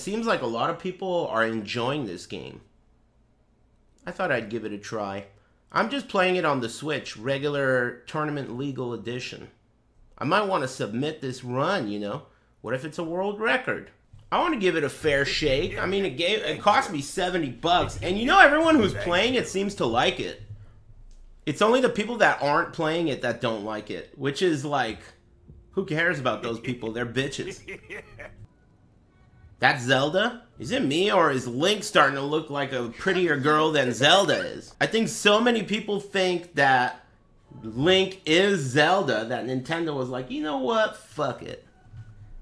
Seems like a lot of people are enjoying this game. I thought I'd give it a try. I'm just playing it on the Switch, regular Tournament Legal Edition. I might want to submit this run, you know? What if it's a world record? I want to give it a fair shake. I mean, it gave it cost me 70 bucks, and you know everyone who's playing it seems to like it. It's only the people that aren't playing it that don't like it, which is like who cares about those people? They're bitches. That Zelda? Is it me or is Link starting to look like a prettier girl than Zelda is? I think so many people think that Link is Zelda that Nintendo was like, you know what? Fuck it.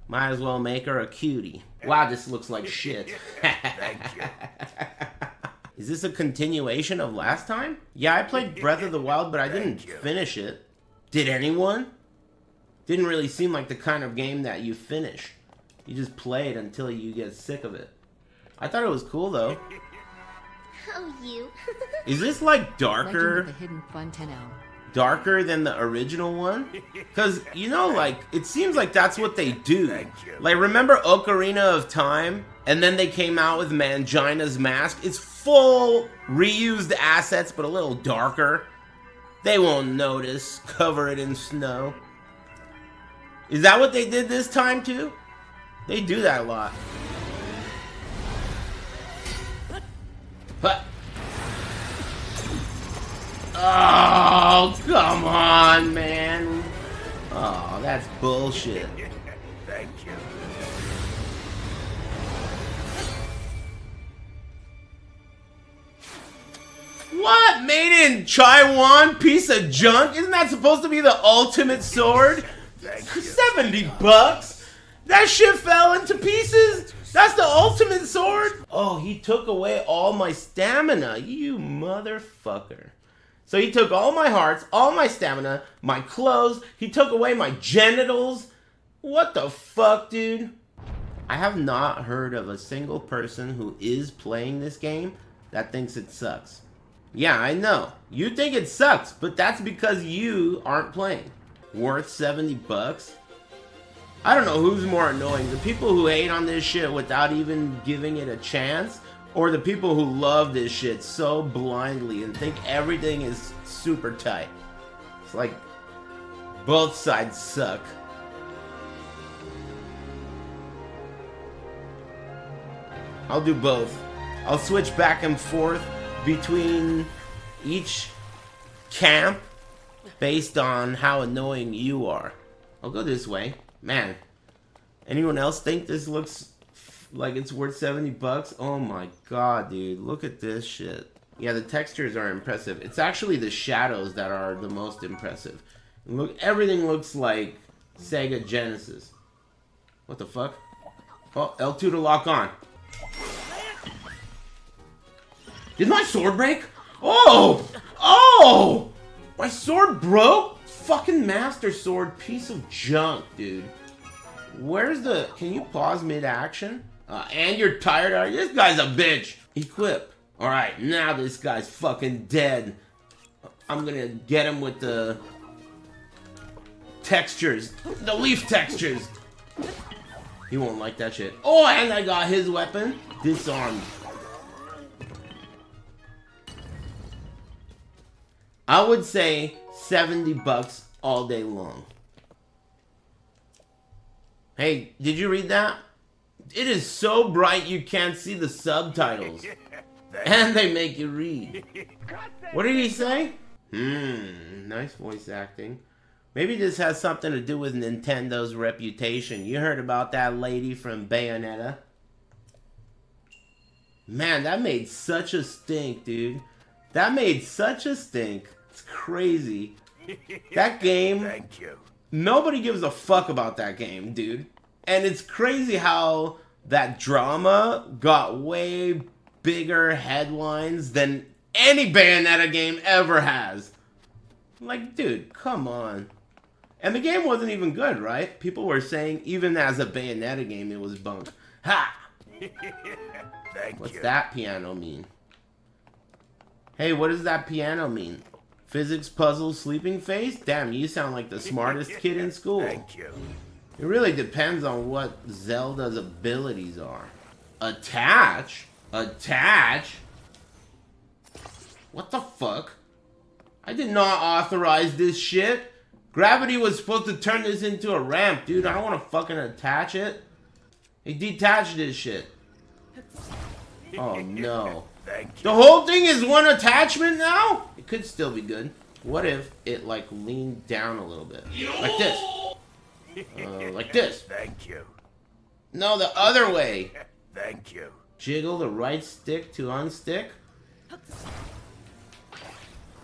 Might as well make her a cutie. Wow, this looks like shit. Thank you. Is this a continuation of last time? Yeah, I played Breath of the Wild, but I didn't finish it. Did anyone? Didn't really seem like the kind of game that you finish. You just play it until you get sick of it. I thought it was cool though. Oh, you. Is this like darker? Legend the Hidden Fun 10 darker than the original one? Because, you know, like, it seems like that's what they do. Like, remember Ocarina of Time? And then they came out with Mangina's Mask? It's full reused assets, but a little darker. They won't notice. Cover it in snow. Is that what they did this time, too? They do that a lot. But Oh, come on, man. Oh, that's bullshit. Thank you. What? Made in Taiwan? Piece of junk? Isn't that supposed to be the ultimate sword? 70 bucks? That shit fell into pieces? That's the ultimate sword? Oh, he took away all my stamina. You motherfucker. So he took all my hearts, all my stamina, my clothes, he took away my genitals. What the fuck, dude? I have not heard of a single person who is playing this game that thinks it sucks. Yeah, I know. You think it sucks, but that's because you aren't playing. Worth 70 bucks? I don't know who's more annoying, the people who hate on this shit without even giving it a chance, or the people who love this shit so blindly and think everything is super tight. It's like both sides suck. I'll do both. I'll switch back and forth between each camp based on how annoying you are. I'll go this way. Man, anyone else think this looks like it's worth 70 bucks. Oh my god, dude. Look at this shit. Yeah, the textures are impressive. It's actually the shadows that are the most impressive. Look, everything looks like Sega Genesis. What the fuck? Oh, L2 to lock on. Did my sword break? Oh! Oh! My sword broke? Fucking Master Sword, piece of junk, dude. Where's the... Can you pause mid-action? Uh, and you're tired, are you? This guy's a bitch. Equip. Alright, now this guy's fucking dead. I'm gonna get him with the textures. The leaf textures. He won't like that shit. Oh, and I got his weapon. Disarmed. I would say 70 bucks all day long. Hey, did you read that? It is so bright you can't see the subtitles. and they make you read. What did he say? Hmm, nice voice acting. Maybe this has something to do with Nintendo's reputation. You heard about that lady from Bayonetta? Man, that made such a stink, dude. That made such a stink. It's crazy. That game. Thank you. Nobody gives a fuck about that game, dude. And it's crazy how that drama got way bigger headlines than any Bayonetta game ever has. Like, dude, come on. And the game wasn't even good, right? People were saying even as a Bayonetta game, it was bunk. Ha! Thank What's you. that piano mean? Hey, what does that piano mean? Physics puzzle sleeping face? Damn, you sound like the smartest kid in school. Thank you. It really depends on what Zelda's abilities are. Attach? Attach? What the fuck? I did not authorize this shit. Gravity was supposed to turn this into a ramp, dude. I don't want to fucking attach it. He detached this shit. Oh no. Thank you. The whole thing is one attachment now? Could still be good. What if it like leaned down a little bit? Like this. Uh, like this. Thank you. No, the other way. Thank you. Jiggle the right stick to unstick.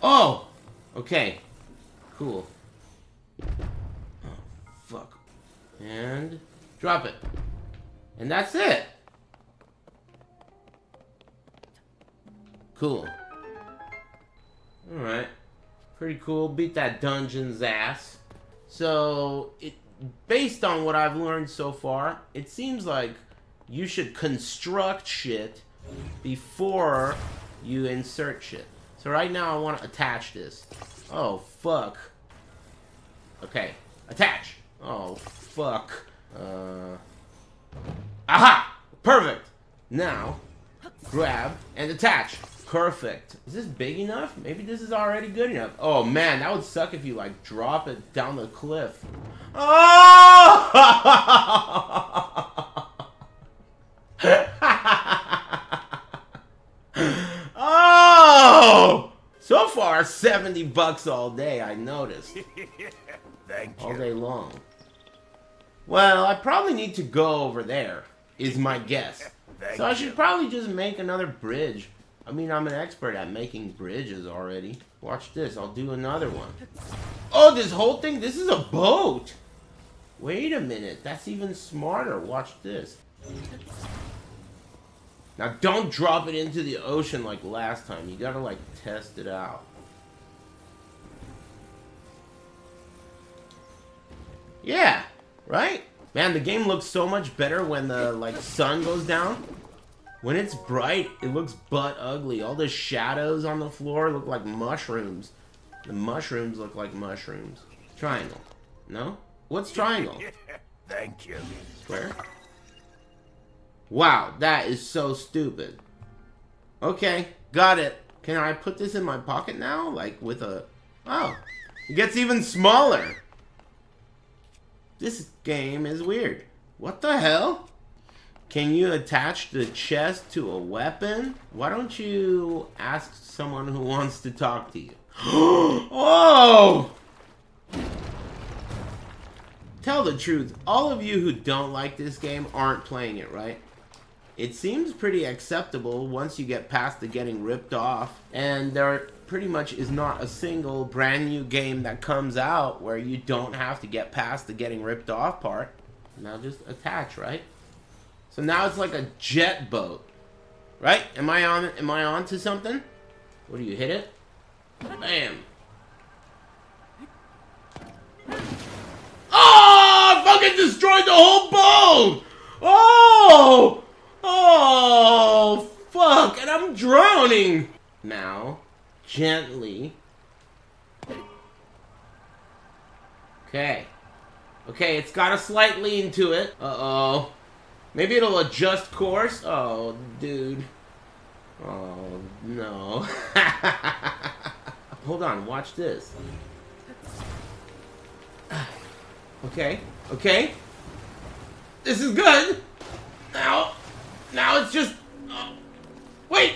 Oh! Okay. Cool. Oh, fuck. And drop it. And that's it. Cool. Alright. Pretty cool. Beat that dungeon's ass. So, it based on what I've learned so far, it seems like you should construct shit before you insert shit. So right now I want to attach this. Oh, fuck. Okay. Attach. Oh, fuck. Uh... Aha! Perfect! Now, grab and attach. Perfect. Is this big enough? Maybe this is already good enough. Oh man, that would suck if you like drop it down the cliff. Oh! oh! So far, 70 bucks all day, I noticed. Thank All day long. Well, I probably need to go over there, is my guess. Thank So I you. should probably just make another bridge. I mean, I'm an expert at making bridges already. Watch this, I'll do another one. Oh, this whole thing, this is a boat! Wait a minute, that's even smarter. Watch this. Now, don't drop it into the ocean like last time. You gotta, like, test it out. Yeah, right? Man, the game looks so much better when the, like, sun goes down. When it's bright, it looks butt ugly. All the shadows on the floor look like mushrooms. The mushrooms look like mushrooms. Triangle. No? What's triangle? Thank you. Square? Wow, that is so stupid. Okay, got it. Can I put this in my pocket now? Like with a... Oh, it gets even smaller. This game is weird. What the hell? Can you attach the chest to a weapon? Why don't you ask someone who wants to talk to you? oh! Tell the truth, all of you who don't like this game aren't playing it, right? It seems pretty acceptable once you get past the getting ripped off, and there pretty much is not a single brand new game that comes out where you don't have to get past the getting ripped off part. Now just attach, right? So now it's like a jet boat, right? Am I on? Am I on to something? What do you hit it? Bam! Ah, oh! I fucking destroyed the whole boat! Oh! Oh! Fuck! And I'm drowning! Now, gently. Okay. Okay, it's got a slight lean to it. Uh-oh. Maybe it'll adjust course? Oh, dude. Oh, no. Hold on, watch this. Okay, okay. This is good. Now, now it's just. oh, wait.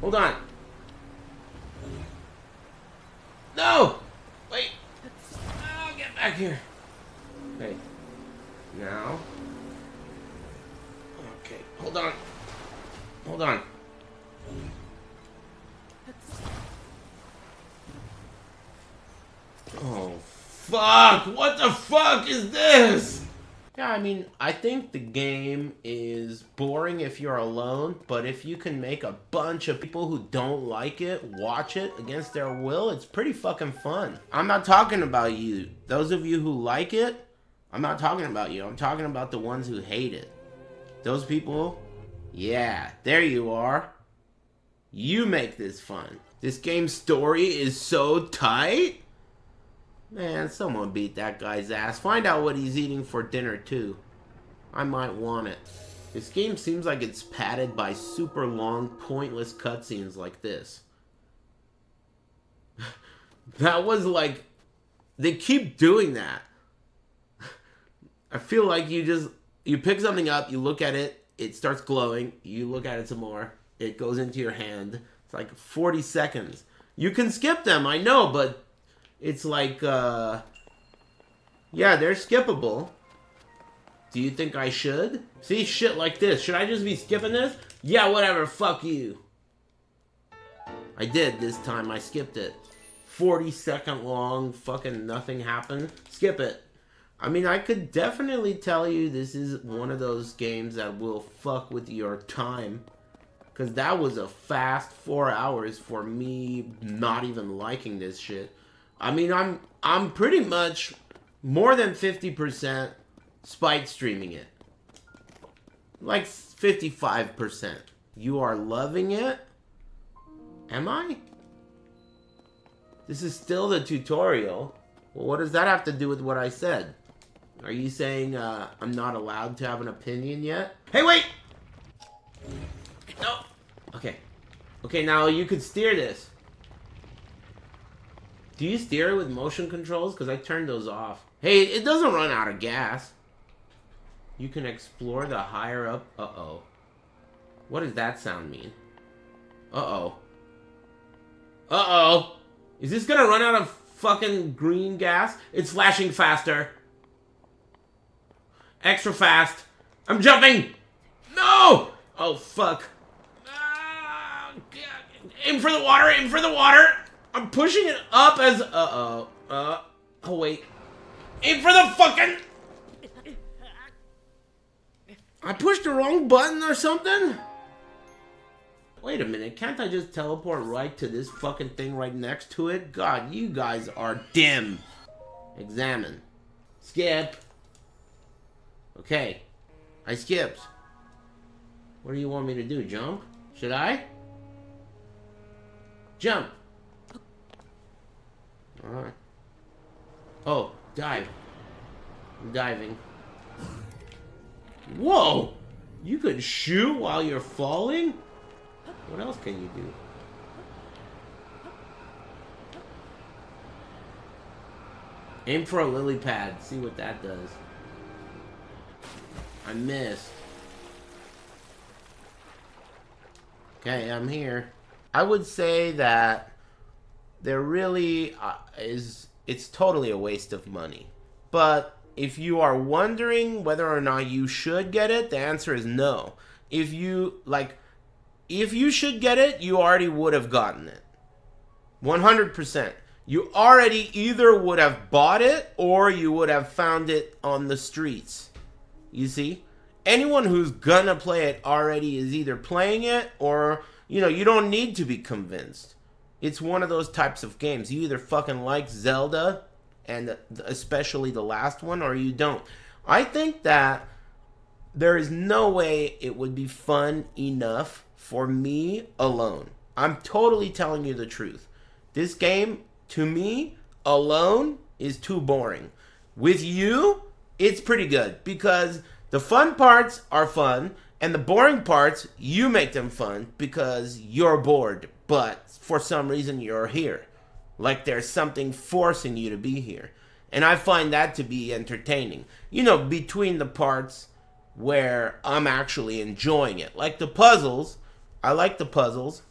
Hold on. No. Wait. Oh, get back here. Okay. Now. Okay. Hold on. Hold on. Oh, fuck! What the fuck is this? Yeah, I mean, I think the game is boring if you're alone, but if you can make a bunch of people who don't like it watch it against their will, it's pretty fucking fun. I'm not talking about you. Those of you who like it, I'm not talking about you. I'm talking about the ones who hate it. Those people, yeah, there you are. You make this fun. This game's story is so tight. Man, someone beat that guy's ass. Find out what he's eating for dinner, too. I might want it. This game seems like it's padded by super long, pointless cutscenes like this. that was like. They keep doing that. I feel like you just. You pick something up, you look at it, it starts glowing, you look at it some more, it goes into your hand. It's like 40 seconds. You can skip them, I know, but it's like, uh. Yeah, they're skippable. Do you think I should? See, shit like this. Should I just be skipping this? Yeah, whatever. Fuck you. I did this time. I skipped it. 40 second long, fucking nothing happened. Skip it. I mean, I could definitely tell you this is one of those games that will fuck with your time. Because that was a fast four hours for me not even liking this shit. I mean, I'm I'm pretty much more than 50% spite streaming it. Like 55%. You are loving it? Am I? This is still the tutorial. Well, what does that have to do with what I said? Are you saying uh, I'm not allowed to have an opinion yet? Hey, wait! No. Okay. Okay, now you could steer this. Do you steer it with motion controls? Because I turned those off. Hey, it doesn't run out of gas. You can explore the higher up... Uh-oh. What does that sound mean? Uh-oh. Uh-oh. Is this gonna run out of fucking green gas? It's flashing faster. Extra fast. I'm jumping! No! Oh, fuck. Ah, aim for the water, aim for the water! I'm pushing it up as... Uh-oh. Uh, oh, wait. Aim for the fucking... I pushed the wrong button or something? Wait a minute, can't I just teleport right to this fucking thing right next to it? God, you guys are dim. Examine. Skip. Okay. I skipped. What do you want me to do, jump? Should I? Jump. Alright. Oh, dive. I'm diving. Whoa! You could shoot while you're falling? What else can you do? Aim for a lily pad. See what that does. I missed. Okay, I'm here. I would say that there really uh, is... It's totally a waste of money. But if you are wondering whether or not you should get it, the answer is no. If you, like, if you should get it, you already would have gotten it. 100%. You already either would have bought it or you would have found it on the streets. You see? Anyone who's gonna play it already is either playing it or, you know, you don't need to be convinced. It's one of those types of games. You either fucking like Zelda, and especially the last one, or you don't. I think that there is no way it would be fun enough for me alone. I'm totally telling you the truth. This game, to me, alone, is too boring. With you, it's pretty good because the fun parts are fun and the boring parts, you make them fun because you're bored, but for some reason you're here. Like there's something forcing you to be here. And I find that to be entertaining. You know, between the parts where I'm actually enjoying it. Like the puzzles, I like the puzzles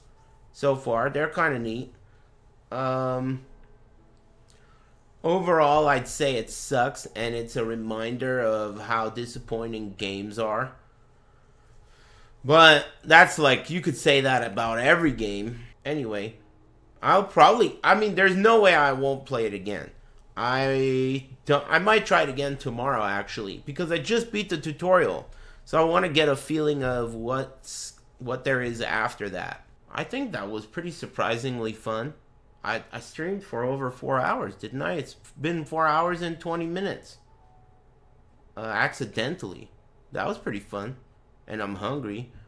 so far. They're kind of neat. Um, overall, I'd say it sucks, and it's a reminder of how disappointing games are. But that's like, you could say that about every game. Anyway, I'll probably, I mean, there's no way I won't play it again. I don't, I might try it again tomorrow, actually, because I just beat the tutorial. So I want to get a feeling of what's what there is after that. I think that was pretty surprisingly fun. I, I streamed for over four hours, didn't I? It's been four hours and 20 minutes. Uh, accidentally. That was pretty fun. And I'm hungry.